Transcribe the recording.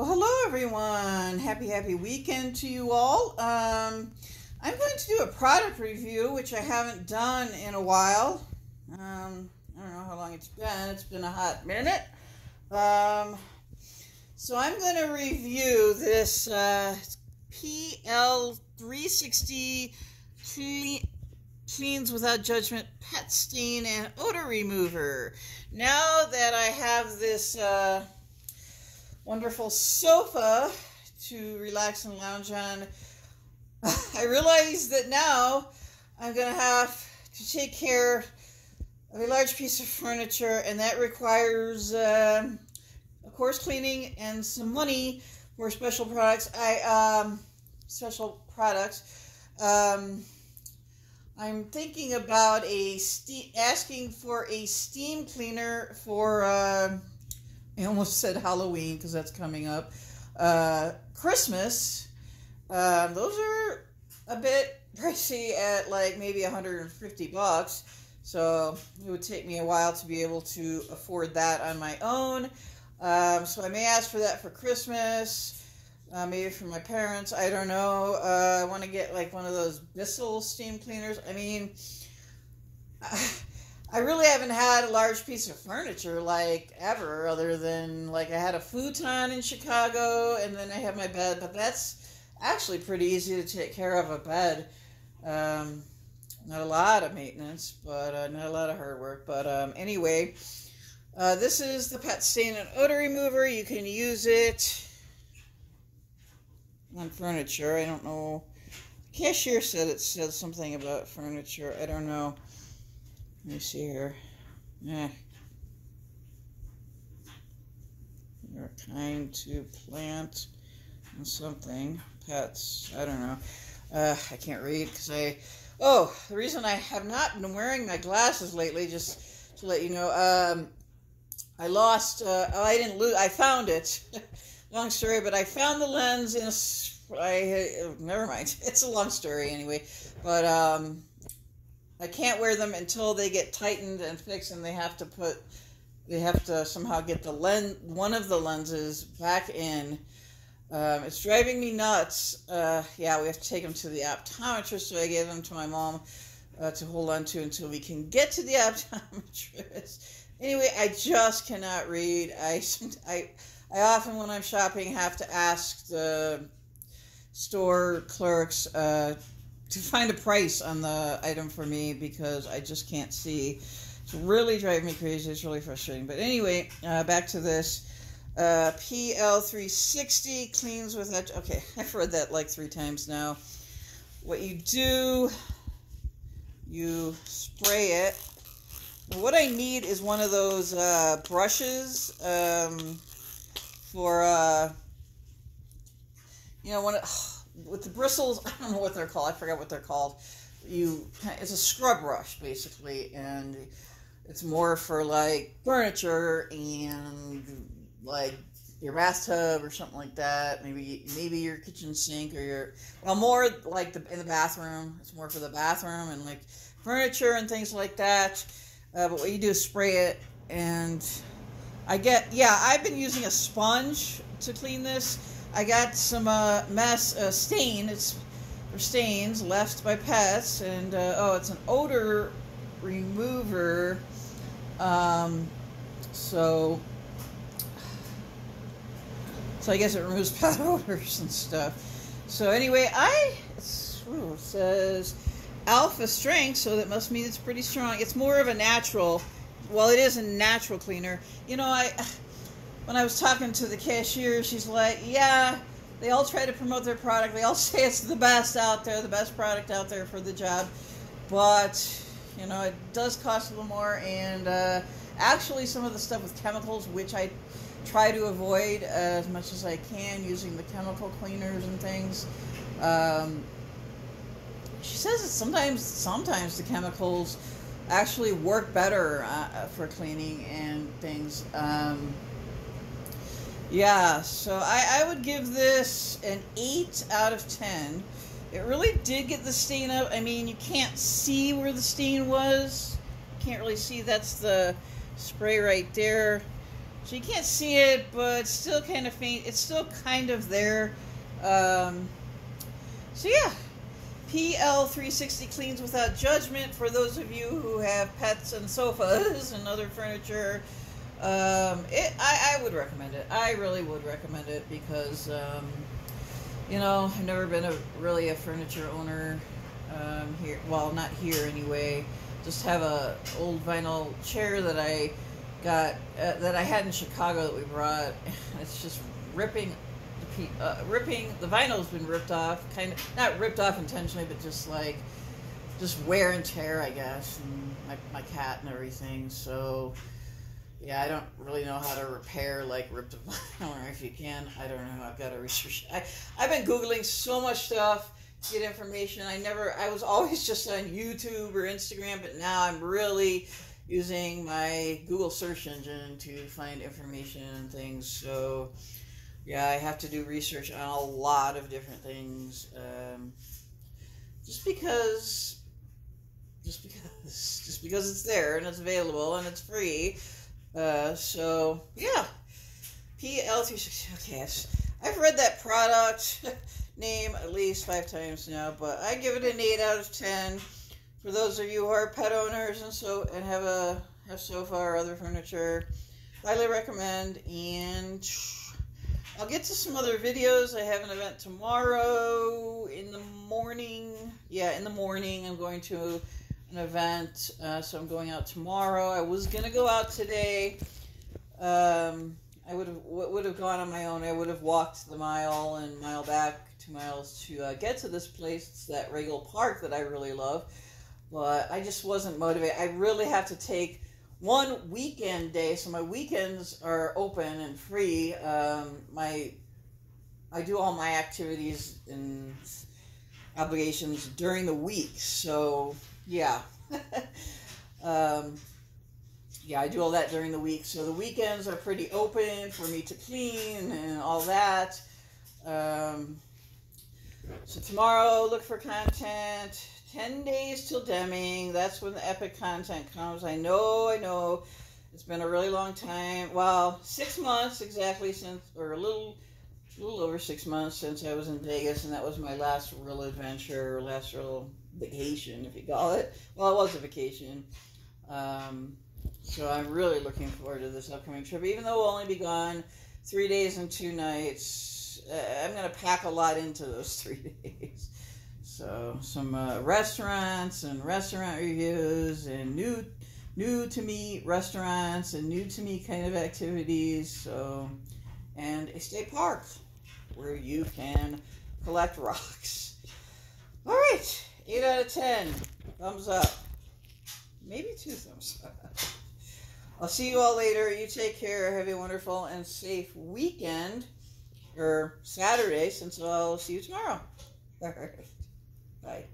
Well, hello everyone. Happy, happy weekend to you all. Um, I'm going to do a product review, which I haven't done in a while. Um, I don't know how long it's been. It's been a hot minute. Um, so I'm going to review this uh, PL360 Clean, Cleans Without Judgment Pet Stain and Odor Remover. Now that I have this... Uh, wonderful sofa to relax and lounge on. I realize that now I'm going to have to take care of a large piece of furniture, and that requires, um, of course, cleaning and some money for special products. I um, special products. Um, I'm thinking about a asking for a steam cleaner for. Uh, I almost said Halloween because that's coming up. Uh, Christmas, um, those are a bit pricey at like maybe 150 bucks. So it would take me a while to be able to afford that on my own. Um, so I may ask for that for Christmas, uh, maybe for my parents. I don't know. Uh, I want to get like one of those Bissell steam cleaners. I mean, I really haven't had a large piece of furniture like ever, other than like I had a futon in Chicago, and then I have my bed. But that's actually pretty easy to take care of a bed. Um, not a lot of maintenance, but uh, not a lot of hard work. But um, anyway, uh, this is the pet stain and odor remover. You can use it on furniture. I don't know. The cashier said it said something about furniture. I don't know. See here. Yeah. You're kind to plant something. Pets. I don't know. Uh, I can't read because I. Oh, the reason I have not been wearing my glasses lately, just to let you know, um, I lost. Uh, oh, I didn't lose. I found it. long story, but I found the lens in a. I uh, never mind. It's a long story anyway, but um, I can't wear them until they get tightened and fixed, and they have to put, they have to somehow get the lens, one of the lenses back in. Um, it's driving me nuts. Uh, yeah, we have to take them to the optometrist, so I gave them to my mom uh, to hold on to until we can get to the optometrist. Anyway, I just cannot read. I, I, I often, when I'm shopping, have to ask the store clerks uh, to find a price on the item for me because I just can't see. It's really driving me crazy. It's really frustrating. But anyway, uh, back to this. Uh, PL360 cleans with that. Okay, I've read that like three times now. What you do, you spray it. What I need is one of those uh, brushes um, for, uh, you know, one of with the bristles, I don't know what they're called. I forgot what they're called. You, it's a scrub brush basically, and it's more for like furniture and like your bathtub or something like that. Maybe maybe your kitchen sink or your well more like the in the bathroom. It's more for the bathroom and like furniture and things like that. Uh, but what you do is spray it, and I get yeah. I've been using a sponge to clean this I got some uh, mess uh, stain. It's for stains left by pets, and uh, oh, it's an odor remover. Um, so, so I guess it removes pet odors and stuff. So anyway, I says alpha strength, so that must mean it's pretty strong. It's more of a natural. Well, it is a natural cleaner. You know, I when I was talking to the cashier, she's like, "Yeah, they all try to promote their product. They all say it's the best out there, the best product out there for the job, but you know it does cost a little more. And uh, actually, some of the stuff with chemicals, which I try to avoid as much as I can, using the chemical cleaners and things." Um, she says that sometimes, sometimes the chemicals actually work better uh, for cleaning and things. Um, yeah, so I, I would give this an 8 out of 10. It really did get the stain up. I mean, you can't see where the stain was. You Can't really see. That's the spray right there. So you can't see it, but it's still kind of faint. It's still kind of there. Um, so yeah, PL360 cleans without judgment for those of you who have pets and sofas and other furniture. Um, it, I, I would recommend it. I really would recommend it because, um, you know, I've never been a really a furniture owner um, here. Well, not here anyway. Just have a old vinyl chair that I got uh, that I had in Chicago that we brought. It's just ripping the uh, ripping the vinyl's been ripped off, kind of not ripped off intentionally, but just like just wear and tear, I guess, and my my cat and everything. So yeah, I don't really know how to repair like ripped vinyl, or if you can, I don't know. I've got to research. I I've been googling so much stuff to get information. I never. I was always just on YouTube or Instagram, but now I'm really using my Google search engine to find information and things. So yeah, I have to do research on a lot of different things. Um, just because just because just because it's there and it's available and it's free uh, so yeah, PL360. Okay, I've read that product name at least five times now, but I give it an eight out of ten. For those of you who are pet owners and so and have a have sofa or other furniture, highly recommend. And I'll get to some other videos. I have an event tomorrow in the morning. Yeah, in the morning. I'm going to an event, uh, so I'm going out tomorrow. I was gonna go out today. Um, I would have would have gone on my own. I would have walked the mile and mile back, two miles to uh, get to this place. It's that Regal Park that I really love, but I just wasn't motivated. I really have to take one weekend day, so my weekends are open and free. Um, my I do all my activities and obligations during the week, so yeah. um, yeah, I do all that during the week. So the weekends are pretty open for me to clean and all that. Um, so tomorrow, look for content. 10 days till Deming. That's when the epic content comes. I know, I know. It's been a really long time. Well, six months exactly since, or a little, a little over six months since I was in Vegas, and that was my last real adventure, last real vacation, if you call it. Well, it was a vacation. Um, so I'm really looking forward to this upcoming trip. Even though we'll only be gone three days and two nights, uh, I'm going to pack a lot into those three days. So some uh, restaurants and restaurant reviews and new new to me restaurants and new to me kind of activities. So and a state park where you can collect rocks. All right. 8 out of 10. Thumbs up. Maybe two thumbs up. I'll see you all later. You take care. Have a wonderful and safe weekend. Or Saturday, since I'll see you tomorrow. All right. Bye.